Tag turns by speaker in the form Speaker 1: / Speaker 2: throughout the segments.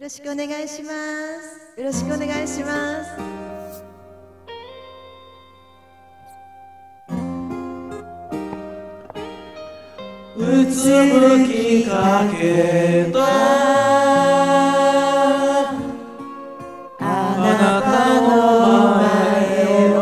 Speaker 1: よろしくお願いします。よろしくお願いします。
Speaker 2: うつむきかけた。あなたの前を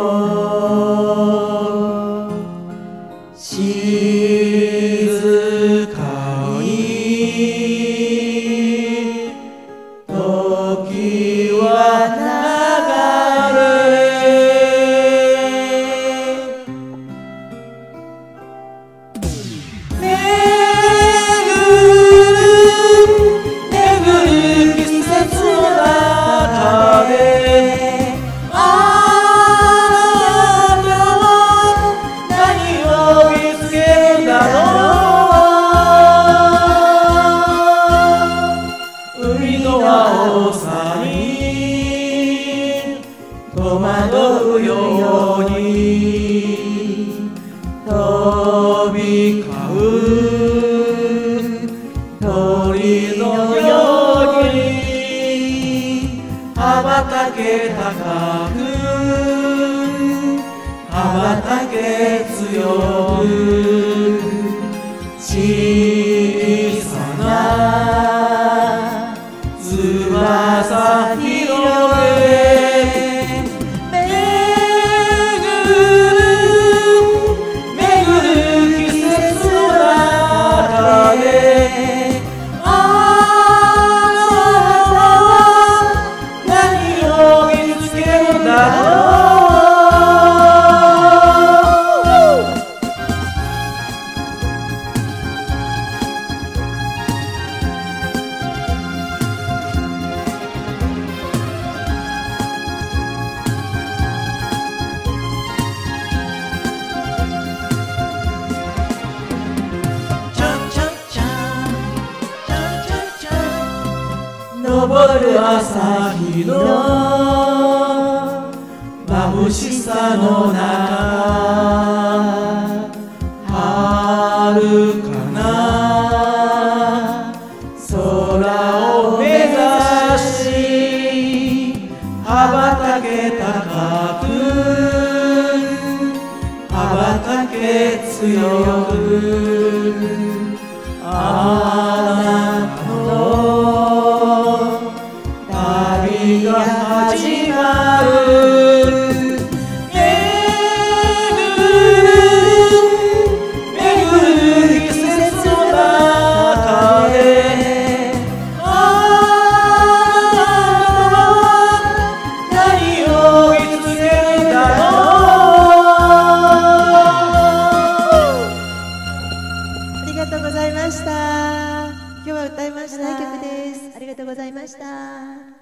Speaker 2: たけ高く羽ばたけ強くる朝日の眩しさの中遥かな空を目指し羽ばたけ高く羽ばたけ強くあなたの
Speaker 1: がとうございました。今日は歌いました。い。曲です。ありがとうございました